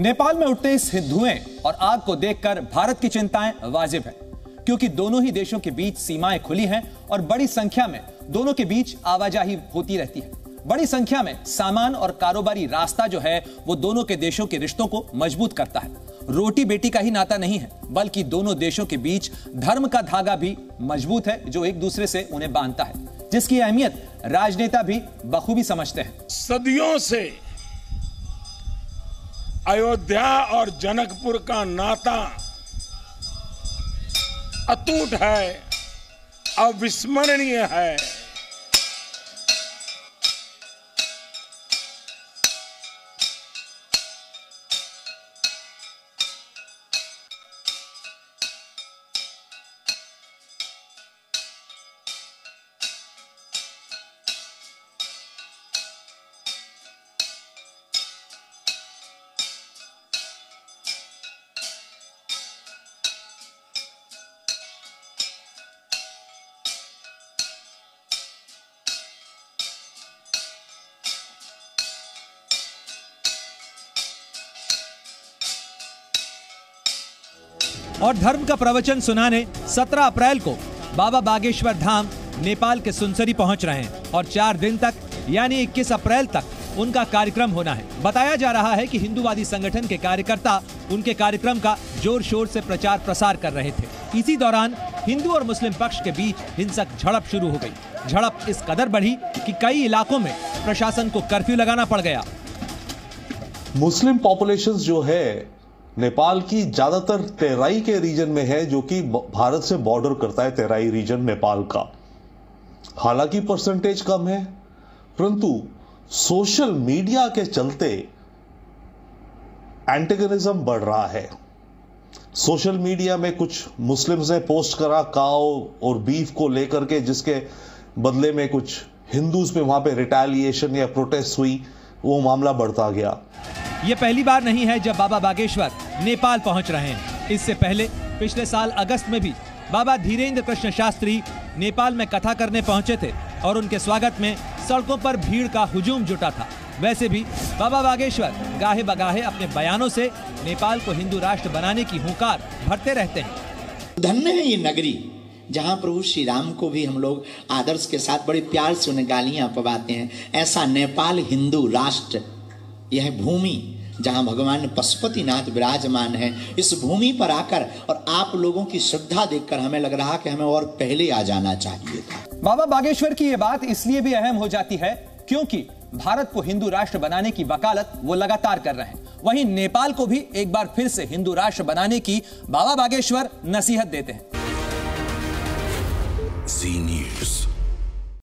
नेपाल में उठते इस धुएँ और आग को देखकर भारत की चिंताएँ वाजिब है, क्योंकि दोनों ही देशों के बीच सीमाएँ खुली हैं और बड़ी संख्या में दोनों के बीच आवाजाही होती रहती है। बड़ी संख्या में सामान और कारोबारी रास्ता जो है, वो दोनों के देशों के रिश्तों को मज़बूत करता है। रोटी बेटी का ही नाता नहीं है, बल्कि दोनों देशों के बीच धर्म का धागा भी मज़बूत है, जो एक दूसरे से उन्हें बांधता है, जिसकी अहमियत राजनेता भी बखूबी समझते हैं। सदियों से अयोध्या और जनकपुर का नाता अटूट है अविस्मरणीय है। और धर्म का प्रवचन सुनाने 17 अप्रैल को बाबा बागेश्वर धाम, नेपाल के सुनसरी पहुँच रहे हैं और चार दिन तक, यानी 21 अप्रैल तक, उनका कार्यक्रम होना है। बताया जा रहा है कि हिंदूवादी संगठन के कार्यकर्ता, उनके कार्यक्रम का ज़ोर शोर से प्रचार प्रसार कर रहे थे। इसी दौरान हिंदू और मुस्लिम पक्ष के बीच हिंसक झड़प शुरू हो गई। झड़प इस कदर बढ़ी कि कई इलाकों में प्रशासन को कर्फ्यू लगाना पड़ गया। मुस्लिम पॉपुलेशन जो है नेपाल की ज़्यादातर तेराई के रीजन में है, जो कि भारत से बॉर्डर करता है तेराई रीजन नेपाल का। हालाँकि परसेंटेज कम है, परंतु सोशल मीडिया के चलते एंटेगनिज्म बढ़ रहा है। सोशल मीडिया में कुछ मुस्लिम्स ने पोस्ट करा काओ और बीफ को लेकर के, जिसके बदले में कुछ हिंदूज पे वहाँ पे रिटेलिएशन या प्रोटेस्ट हुई, वो मामला बढ़ता गया। ये पहली बार नहीं है जब बाबा बागेश्वर नेपाल पहुँच रहे हैं। इससे पहले पिछले साल अगस्त में भी बाबा धीरेन्द्र कृष्ण शास्त्री नेपाल में कथा करने पहुँचे थे और उनके स्वागत में सड़कों पर भीड़ का हुजूम जुटा था। वैसे भी बाबा बागेश्वर गाहे बगाहे अपने बयानों से नेपाल को हिंदू राष्ट्र बनाने की हुंकार भरते रहते हैं। धन्य है ये नगरी, जहाँ प्रभु श्री राम को भी हम लोग आदर्श के साथ बड़े प्यार से उन्हें गालियाँ पवाते हैं। ऐसा नेपाल हिंदू राष्ट्र यह भूमि जहाँ भगवान पशुपतिनाथ विराजमान है इस भूमि पर आकर और आप लोगों की श्रद्धा देखकर हमें लग रहा कि हमें और पहले आ जाना चाहिए था। बाबा बागेश्वर की यह बात इसलिए भी अहम हो जाती है क्योंकि भारत को हिंदू राष्ट्र बनाने की वकालत वो लगातार कर रहे हैं। वहीं नेपाल को भी एक बार फिर से हिंदू राष्ट्र बनाने की बाबा बागेश्वर नसीहत देते हैं। Z News.